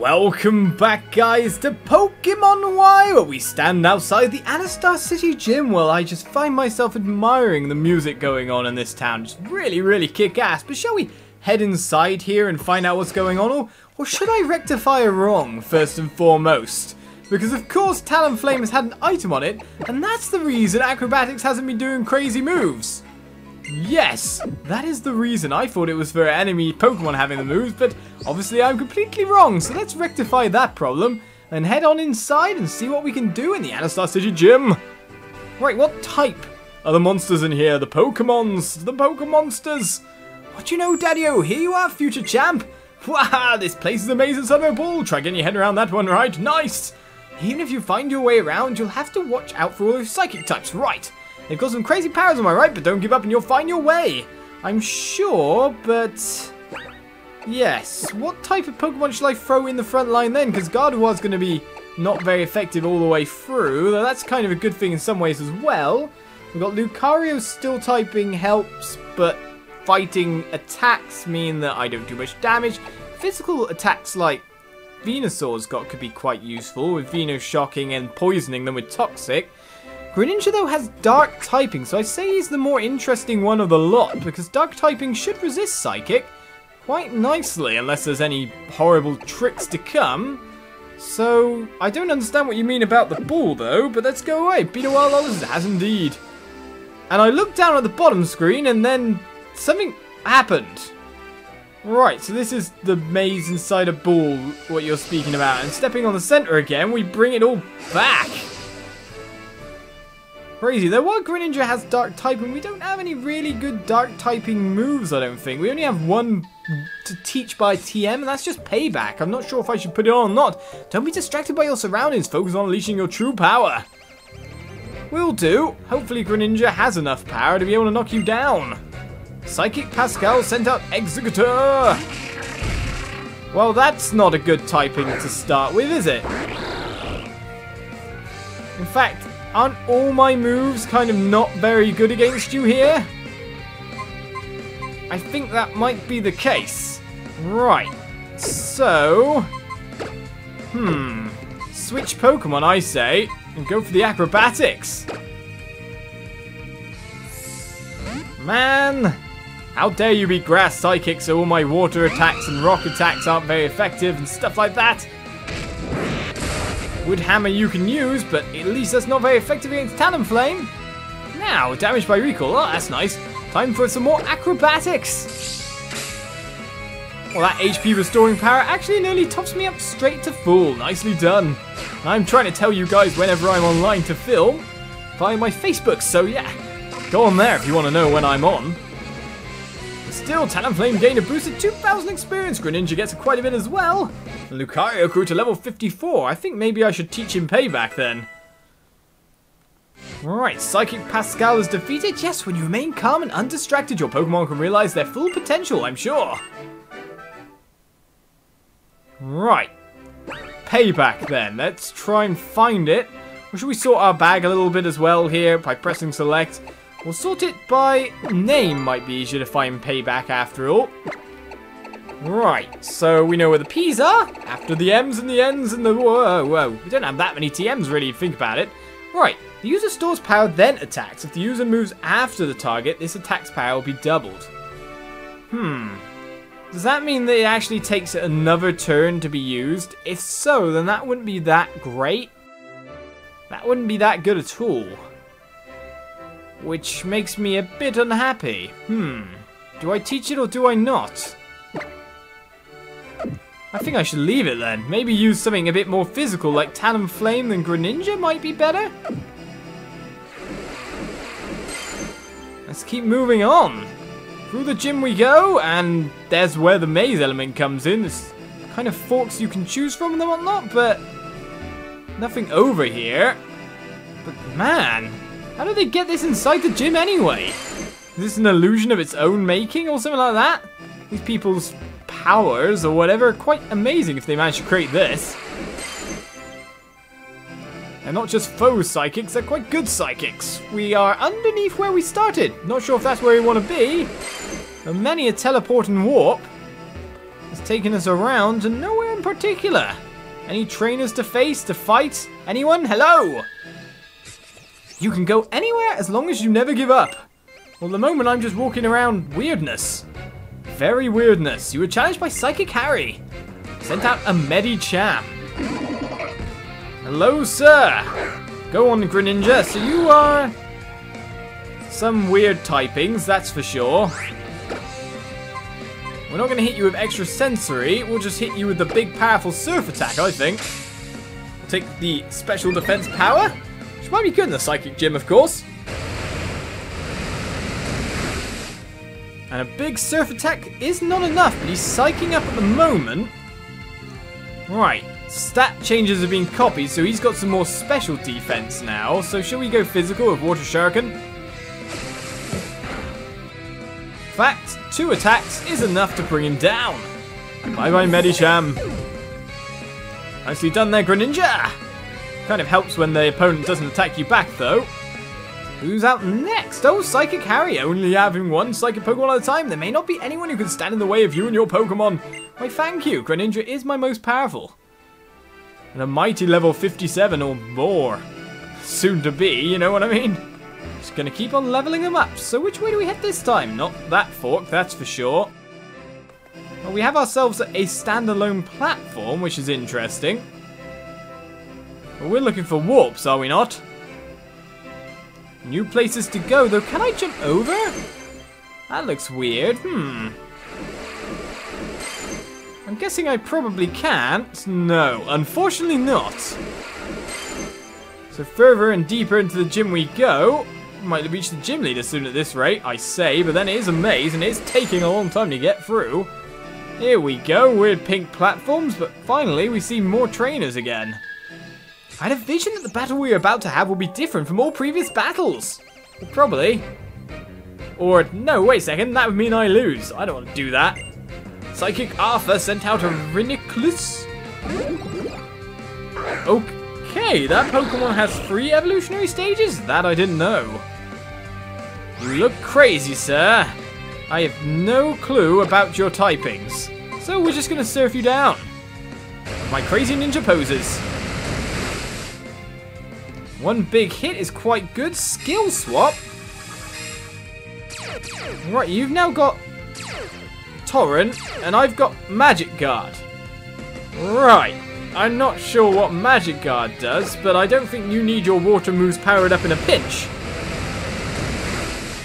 Welcome back guys to Pokemon Y where we stand outside the Anistar City Gym while I just find myself admiring the music going on in this town. Just really, really kick ass. But shall we head inside here and find out what's going on or, or should I rectify a wrong first and foremost? Because of course Talonflame has had an item on it and that's the reason Acrobatics hasn't been doing crazy moves. Yes, that is the reason. I thought it was for enemy Pokemon having the moves, but obviously I'm completely wrong, so let's rectify that problem and head on inside and see what we can do in the Anistar City Gym. Right, what type are the monsters in here? The Pokemons, the Pokemonsters. What do you know, Daddy-O? Here you are, future champ. Wow, this place is amazing, a bull. Try getting your head around that one, right? Nice. Even if you find your way around, you'll have to watch out for all those psychic types, right? They've got some crazy powers, am I right? But don't give up and you'll find your way. I'm sure, but... Yes. What type of Pokemon should I throw in the front line then? Because Gardevoir's going to be not very effective all the way through. Though that's kind of a good thing in some ways as well. We've got Lucario still typing helps, but fighting attacks mean that I don't do much damage. Physical attacks like Venusaur's got could be quite useful, with Venus shocking and poisoning them with Toxic. Greninja though has Dark typing, so I say he's the more interesting one of the lot, because Dark typing should resist Psychic quite nicely, unless there's any horrible tricks to come. So, I don't understand what you mean about the ball though, but let's go away. Beetle Wild has indeed. And I looked down at the bottom screen and then something happened. Right, so this is the maze inside a ball, what you're speaking about. And stepping on the center again, we bring it all back. Crazy. Though while Greninja has Dark typing, we don't have any really good Dark typing moves, I don't think. We only have one to teach by TM, and that's just Payback. I'm not sure if I should put it on or not. Don't be distracted by your surroundings. Focus on unleashing your true power. Will do. Hopefully Greninja has enough power to be able to knock you down. Psychic Pascal sent out Exeggutor. Well, that's not a good typing to start with, is it? In fact, Aren't all my moves kind of not very good against you here? I think that might be the case. Right. So... Hmm. Switch Pokemon, I say, and go for the acrobatics. Man! How dare you be grass psychic so all my water attacks and rock attacks aren't very effective and stuff like that? Wood Hammer you can use, but at least that's not very effective against Talonflame. Now, damage by recall. Oh, that's nice. Time for some more acrobatics. Well, that HP restoring power actually nearly tops me up straight to full. Nicely done. I'm trying to tell you guys whenever I'm online to film via my Facebook, so yeah. Go on there if you want to know when I'm on. Still, Talonflame gained a boosted 2000 experience. Greninja gets quite a bit as well. Lucario grew to level 54. I think maybe I should teach him payback then. Right, Psychic Pascal is defeated. Yes, when you remain calm and undistracted, your Pokemon can realize their full potential, I'm sure. Right. Payback then. Let's try and find it. Should we sort our bag a little bit as well here by pressing select? We'll sort it by name, might be easier to find payback after all. Right, so we know where the P's are, after the M's and the N's and the... Whoa, whoa, we don't have that many TMs really, think about it. Right, the user stores power then attacks. If the user moves after the target, this attack's power will be doubled. Hmm. Does that mean that it actually takes another turn to be used? If so, then that wouldn't be that great. That wouldn't be that good at all which makes me a bit unhappy. Hmm. Do I teach it or do I not? I think I should leave it then. Maybe use something a bit more physical like Talonflame than Greninja might be better? Let's keep moving on. Through the gym we go, and there's where the maze element comes in. There's kind of forks you can choose from and whatnot, but nothing over here. But man, how did they get this inside the gym anyway? Is this an illusion of its own making or something like that? These people's powers or whatever are quite amazing if they manage to create this. And not just foe psychics, they're quite good psychics. We are underneath where we started. Not sure if that's where we want to be. But many a teleport and warp has taken us around to nowhere in particular? Any trainers to face, to fight? Anyone? Hello? You can go anywhere as long as you never give up. Well, the moment I'm just walking around weirdness. Very weirdness. You were challenged by Psychic Harry. Sent out a Medicham. Hello, sir. Go on, Greninja. So you are... Some weird typings, that's for sure. We're not going to hit you with extra sensory. We'll just hit you with the big, powerful surf attack, I think. Take the special defense power, might be good in the Psychic Gym, of course. And a big surf attack is not enough, but he's psyching up at the moment. Right, stat changes have been copied, so he's got some more special defense now. So shall we go physical with Water Shuriken? Fact, two attacks is enough to bring him down. Bye bye Medicham. Nicely done there, Greninja. Kind of helps when the opponent doesn't attack you back though. Who's out next? Oh, Psychic Harry, only having one Psychic Pokemon at a time. There may not be anyone who can stand in the way of you and your Pokemon. Why, thank you. Greninja is my most powerful. And a mighty level 57 or more. Soon to be, you know what I mean? Just gonna keep on leveling them up. So which way do we head this time? Not that fork, that's for sure. Well, we have ourselves a standalone platform, which is interesting. Well, we're looking for warps, are we not? New places to go, though. Can I jump over? That looks weird. Hmm. I'm guessing I probably can't. No, unfortunately not. So further and deeper into the gym we go. Might reach the gym leader soon at this rate, I say, but then it is a maze and it's taking a long time to get through. Here we go, weird pink platforms, but finally we see more trainers again. I had a vision that the battle we are about to have will be different from all previous battles. Probably. Or, no, wait a second, that would mean I lose. I don't want to do that. Psychic Arthur sent out a Reuniclus. Okay, that Pokemon has three evolutionary stages? That I didn't know. You look crazy, sir. I have no clue about your typings. So we're just going to surf you down. My crazy ninja poses. One big hit is quite good. Skill swap. Right, you've now got Torrent, and I've got Magic Guard. Right. I'm not sure what Magic Guard does, but I don't think you need your water moves powered up in a pinch.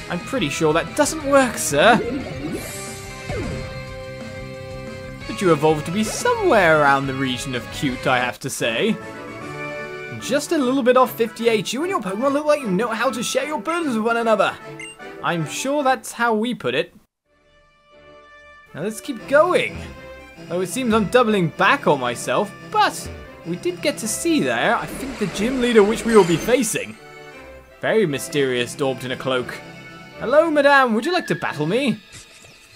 I'm pretty sure that doesn't work, sir. But you evolved to be somewhere around the region of cute, I have to say. Just a little bit off 58, you and your Pokemon look like you know how to share your burdens with one another. I'm sure that's how we put it. Now let's keep going. Though it seems I'm doubling back on myself, but we did get to see there, I think the gym leader which we will be facing. Very mysterious, daubed in a cloak. Hello, madame, would you like to battle me?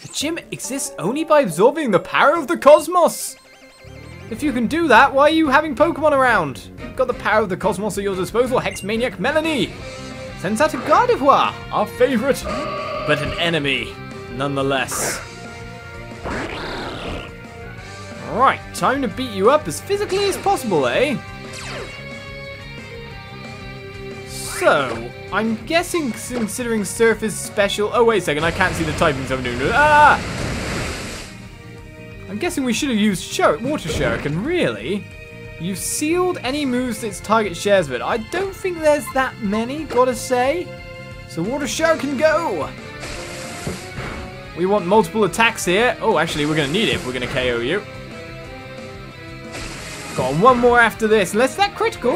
The gym exists only by absorbing the power of the cosmos. If you can do that, why are you having Pokemon around? You've got the power of the cosmos at your disposal, Hex Maniac Melanie! Sends out a Gardevoir, our favourite, but an enemy, nonetheless. Right, time to beat you up as physically as possible, eh? So, I'm guessing considering Surf is special... Oh, wait a second, I can't see the typings I'm doing. Ah! Guessing we should have used Shur Water Shuriken, really? You've sealed any moves that its target shares with. I don't think there's that many, gotta say. So Water Shuriken, go! We want multiple attacks here. Oh, actually, we're gonna need it we're gonna KO you. Got on one more after this, unless that critical.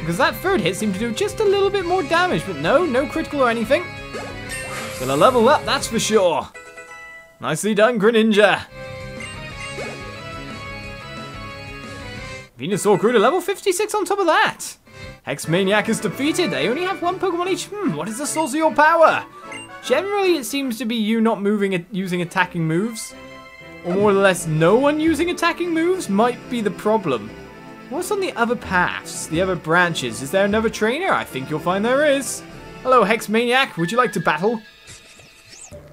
Because that third hit seemed to do just a little bit more damage, but no, no critical or anything. Gonna level up, that's for sure. Nicely done, Greninja. Venusaur grew to level 56 on top of that. Hex Maniac is defeated. They only have one Pokemon each. Hmm, what is the source of your power? Generally, it seems to be you not moving using attacking moves. Or more or less no one using attacking moves might be the problem. What's on the other paths, the other branches? Is there another trainer? I think you'll find there is. Hello, Hex Maniac. Would you like to battle?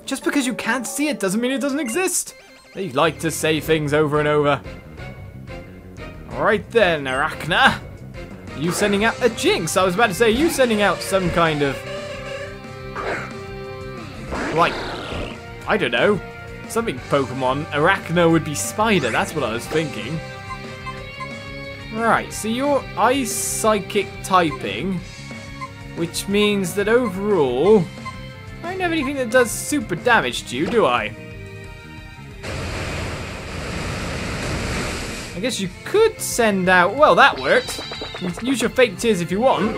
Just because you can't see it doesn't mean it doesn't exist. They like to say things over and over. Right then, Arachna. You sending out a Jynx. I was about to say, you sending out some kind of... Like, I don't know. Something Pokemon. Arachna would be Spider, that's what I was thinking. Right, so you're Ice Psychic typing, which means that overall, I don't have anything that does super damage to you, do I? Guess you could send out... Well, that worked. Use your fake tears if you want.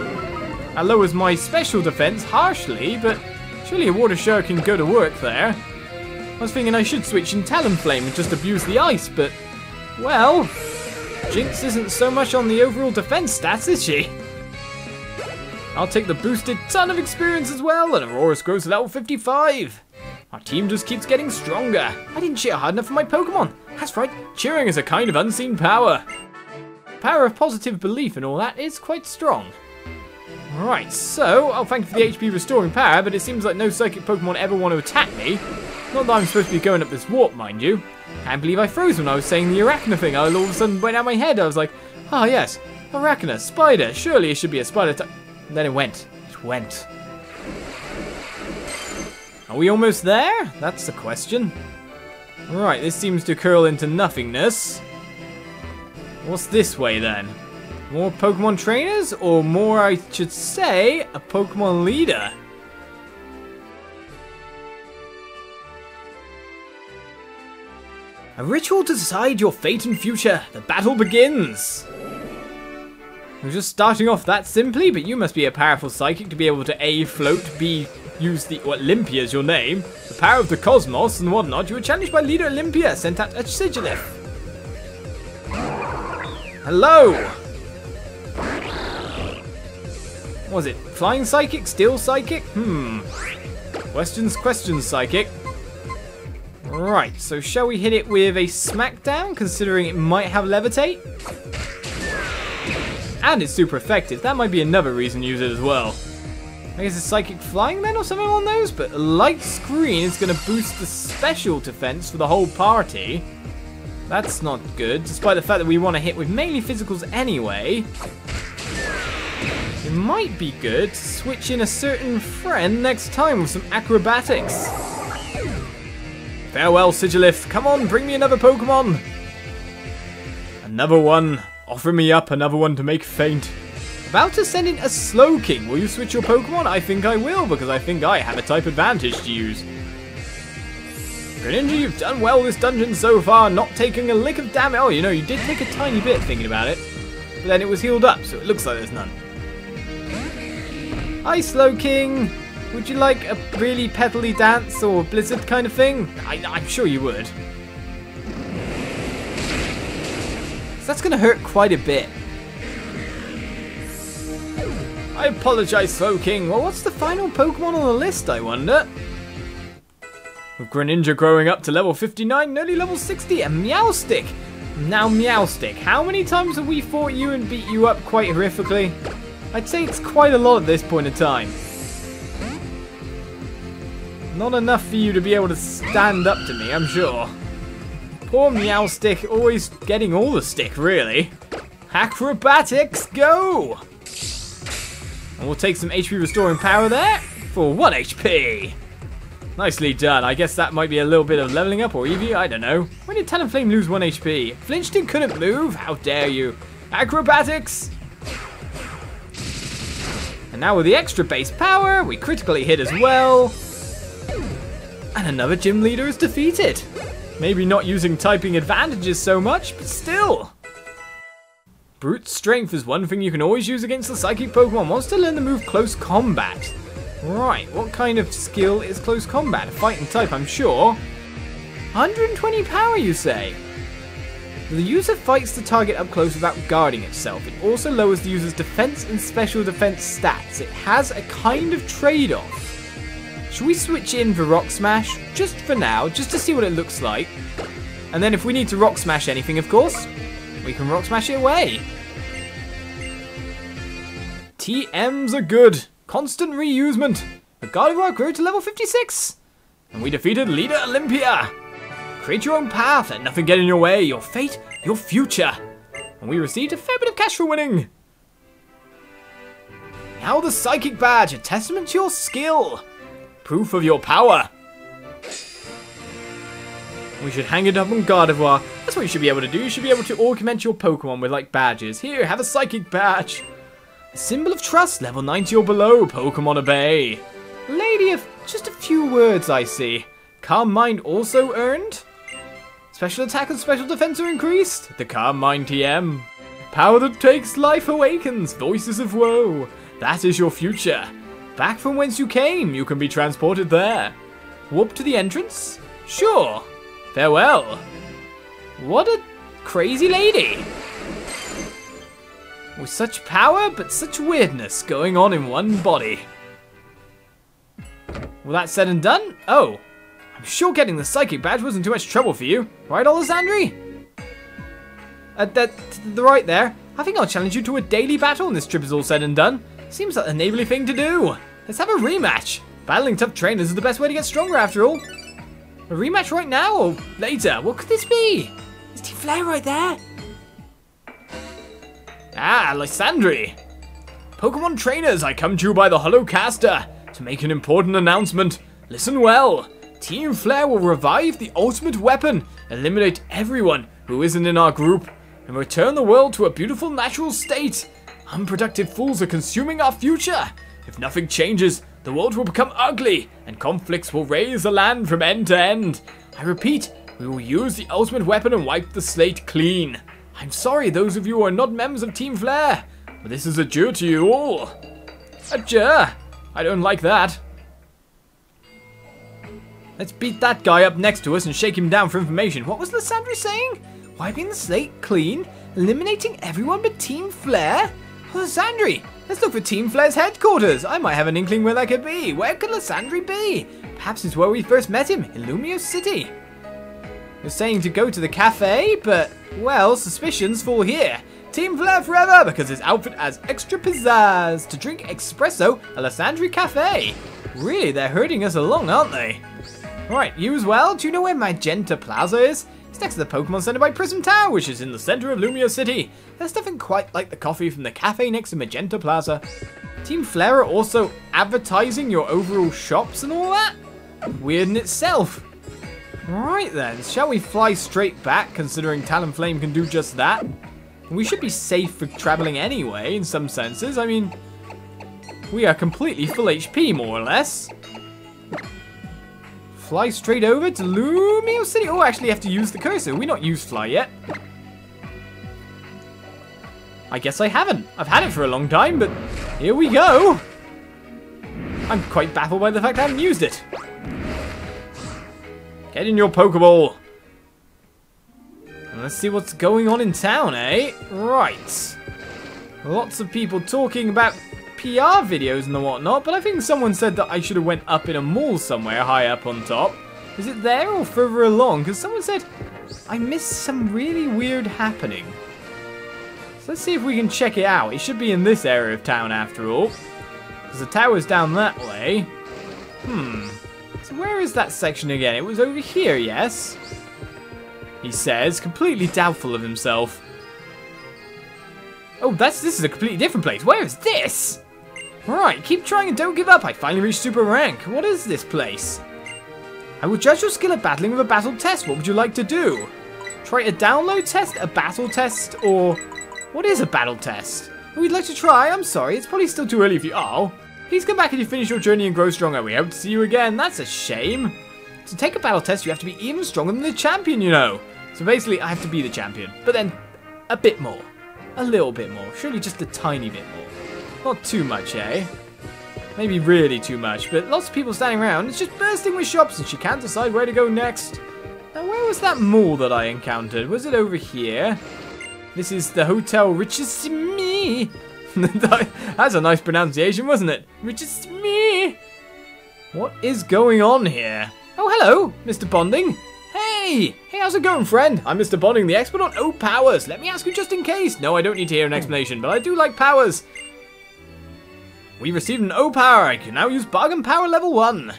That lowers my special defense harshly, but surely a water shuriken can go to work there. I was thinking I should switch in Talonflame and just abuse the ice, but... Well... Jynx isn't so much on the overall defense stats, is she? I'll take the boosted ton of experience as well, and Aurorus grows level 55. Our team just keeps getting stronger. I didn't cheer hard enough for my Pokemon. That's right, cheering is a kind of unseen power. Power of positive belief and all that is quite strong. Right, so, I'll thank you for the HP restoring power, but it seems like no psychic Pokemon ever want to attack me. Not that I'm supposed to be going up this warp, mind you. Can't believe I froze when I was saying the Arachna thing. I all of a sudden went out my head. I was like, ah oh, yes, Arachna, spider. Surely it should be a spider type. Then it went. It went. Are we almost there? That's the question. Right, this seems to curl into nothingness. What's this way then? More Pokemon trainers? Or more, I should say, a Pokemon leader? A ritual to decide your fate and future. The battle begins! I'm just starting off that simply, but you must be a powerful psychic to be able to A, float, B, use the Olympia as your name, the power of the cosmos and whatnot, you were challenged by leader Olympia, sent out a Sigilyph. Hello! Was it flying psychic, steel psychic? Hmm. Questions, questions, psychic. Right, so shall we hit it with a smackdown, considering it might have levitate? And it's super effective. That might be another reason to use it as well. I guess a Psychic Flying then or something on those, but Light Screen is going to boost the special defense for the whole party. That's not good, despite the fact that we want to hit with mainly physicals anyway. It might be good to switch in a certain friend next time with some acrobatics. Farewell, Sigilyph. Come on, bring me another Pokemon. Another one. Offer me up another one to make faint. About to send in a Slowking. Will you switch your Pokemon? I think I will, because I think I have a type advantage to use. Greninja, you've done well this dungeon so far, not taking a lick of damage. Oh, you know, you did take a tiny bit thinking about it. But then it was healed up, so it looks like there's none. Hi, Slowking. Would you like a really petally dance or blizzard kind of thing? I, I'm sure you would. So that's going to hurt quite a bit. I apologize, Slowking. Well, what's the final Pokemon on the list, I wonder? With Greninja growing up to level 59, nearly level 60, and Meowstic! Now Meowstic, how many times have we fought you and beat you up quite horrifically? I'd say it's quite a lot at this point in time. Not enough for you to be able to stand up to me, I'm sure. Poor Meowstic, always getting all the stick, really. Acrobatics, go! And we'll take some HP restoring power there for 1 HP. Nicely done. I guess that might be a little bit of leveling up or EV, I don't know. When did Talonflame lose 1 HP? Flinchton couldn't move? How dare you. Acrobatics! And now with the extra base power, we critically hit as well. And another gym leader is defeated. Maybe not using typing advantages so much, but still. Brute Strength is one thing you can always use against the Psychic Pokemon. Wants to learn the move Close Combat. Right, what kind of skill is Close Combat? A fighting type, I'm sure. 120 power, you say? The user fights the target up close without guarding itself. It also lowers the user's defense and special defense stats. It has a kind of trade-off. Should we switch in for Rock Smash? Just for now, just to see what it looks like. And then if we need to Rock Smash anything, of course, we can rock smash it away. TMs are good. Constant reusement. The Gardevoir grew to level 56. And we defeated Leader Olympia. Create your own path, let nothing get in your way. Your fate, your future. and we received a fair bit of cash for winning. Now the Psychic Badge, a testament to your skill. Proof of your power. We should hang it up on Gardevoir. That's what you should be able to do. You should be able to augment your Pokemon with, like, badges. Here, have a Psychic Badge. Symbol of trust, level 90 or below, Pokemon obey. Lady of just a few words, I see. Calm Mind also earned? Special attack and special defense are increased. The Calm Mind TM. Power that takes life awakens, voices of woe. That is your future. Back from whence you came, you can be transported there. Warp to the entrance? Sure. Farewell. What a crazy lady. With such power, but such weirdness going on in one body. Well, that said and done? Oh, I'm sure getting the psychic badge wasn't too much trouble for you. Right, Olizandri? At uh, that, the right there. I think I'll challenge you to a daily battle when this trip is all said and done. Seems like a neighborly thing to do. Let's have a rematch. Battling tough trainers is the best way to get stronger after all. A rematch right now or later? What could this be? Is Team Flare right there? Ah, Lysandre. Pokemon trainers, I come to you by the Holocaster to make an important announcement. Listen well. Team Flare will revive the ultimate weapon, eliminate everyone who isn't in our group, and return the world to a beautiful natural state. Unproductive fools are consuming our future. If nothing changes, the world will become ugly, and conflicts will raise the land from end to end. I repeat, we will use the ultimate weapon and wipe the slate clean. I'm sorry those of you who are not members of Team Flare, but this is a adieu to you all. Adieu? I don't like that. Let's beat that guy up next to us and shake him down for information. What was Lysandre saying? Wiping the slate clean? Eliminating everyone but Team Flare? Lysandre, let's look for Team Flare's headquarters. I might have an inkling where that could be. Where could Lysandre be? Perhaps it's where we first met him, in Lumiose City. You're saying to go to the cafe, but, well, suspicions fall here. Team Flare forever because his outfit has extra pizzazz to drink espresso at Lysandre Cafe. Really, they're herding us along, aren't they? Alright, you as well? Do you know where Magenta Plaza is? It's next to the Pokemon Center by Prism Tower, which is in the center of Lumiose City. There's nothing quite like the coffee from the cafe next to Magenta Plaza. Team Flare are also advertising your overall shops and all that? Weird in itself. Right then, shall we fly straight back, considering Talonflame can do just that? We should be safe for traveling anyway, in some senses. I mean, we are completely full HP, more or less. Fly straight over to Lumio City. Oh, actually, have to use the cursor. We not used fly yet. I guess I haven't. I've had it for a long time, but here we go. I'm quite baffled by the fact I haven't used it. Get in your Pokeball. And let's see what's going on in town, eh? Right. Lots of people talking about PR videos and the whatnot, but I think someone said that I should have went up in a mall somewhere high up on top. Is it there or further along? Because someone said I missed some really weird happening. So let's see if we can check it out. It should be in this area of town after all. Because the tower's down that way. Hmm. So where is that section again? It was over here, yes? He says, completely doubtful of himself. Oh, that's this is a completely different place. Where is this? Right, keep trying and don't give up. I finally reached super rank. What is this place? I will judge your skill at battling with a battle test. What would you like to do? Try a download test, a battle test, or... What is a battle test? We'd like to try. I'm sorry, it's probably still too early for you. Oh. Please come back and you finish your journey and grow stronger. We hope to see you again. That's a shame. To take a battle test, you have to be even stronger than the champion, you know. So basically, I have to be the champion. But then, a bit more. A little bit more. Surely just a tiny bit more. Not too much, eh? Maybe really too much, but lots of people standing around. It's just bursting with shops and she can't decide where to go next. Now, where was that mall that I encountered? Was it over here? This is the Hotel Richissime. That's a nice pronunciation, wasn't it? Richissime. What is going on here? Oh, hello, Mr. Bonding. Hey! Hey, how's it going, friend? I'm Mr. Bonding, the expert on O powers. Let me ask you just in case. No, I don't need to hear an explanation, but I do like powers. We received an O power. I can now use bargain power level 1.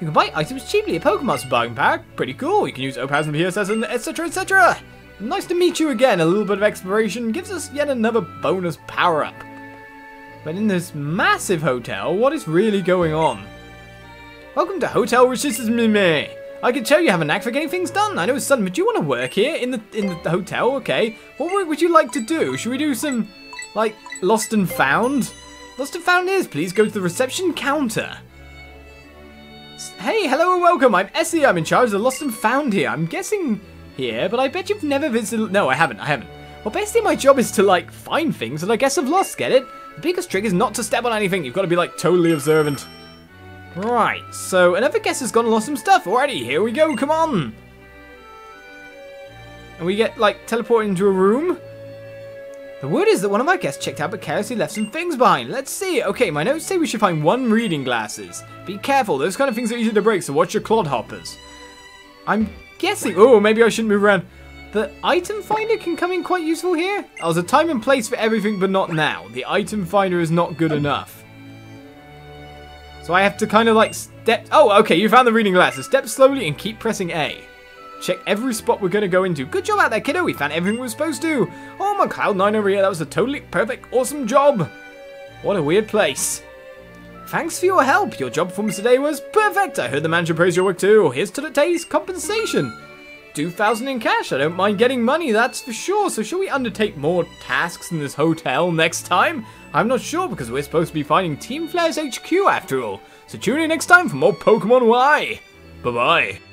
You can buy items cheaply at Pokemon's bargain power. Pretty cool. You can use O powers and PSS and etc. etc. Nice to meet you again. A little bit of exploration gives us yet another bonus power-up. But in this massive hotel, what is really going on? Welcome to Hotel Mime. I can tell you have a knack for getting things done. I know, it's son, but do you want to work here in the in the hotel? Okay. What would you like to do? Should we do some, like, lost and found? Lost and found is, please go to the reception counter. Hey, hello and welcome. I'm Essie. I'm in charge of the lost and found here. I'm guessing here, but I bet you've never visited... No, I haven't. I haven't. Well, basically my job is to, like, find things that I guess I've lost, get it? The biggest trick is not to step on anything. You've got to be, like, totally observant. Right, so another guest has gone and lost some stuff. already. here we go. Come on. And we get, like, teleported into a room. The word is that one of my guests checked out but carelessly left some things behind. Let's see. Okay, my notes say we should find one reading glasses. Be careful, those kind of things are easy to break, so watch your clodhoppers. I'm guessing... Oh, maybe I shouldn't move around. The item finder can come in quite useful here. Oh, there's a time and place for everything, but not now. The item finder is not good enough. So I have to kind of like step... Oh, okay, you found the reading glasses. Step slowly and keep pressing A. Check every spot we're going to go into. Good job out there, kiddo. We found everything we were supposed to. Oh, my Cloud9 over here. That was a totally perfect, awesome job. What a weird place. Thanks for your help. Your job performance today was perfect. I heard the manager praise your work too. Here's to today's compensation. 2,000 in cash. I don't mind getting money, that's for sure. So shall we undertake more tasks in this hotel next time? I'm not sure because we're supposed to be finding Team Flare's HQ after all. So tune in next time for more Pokemon Y. Bye-bye.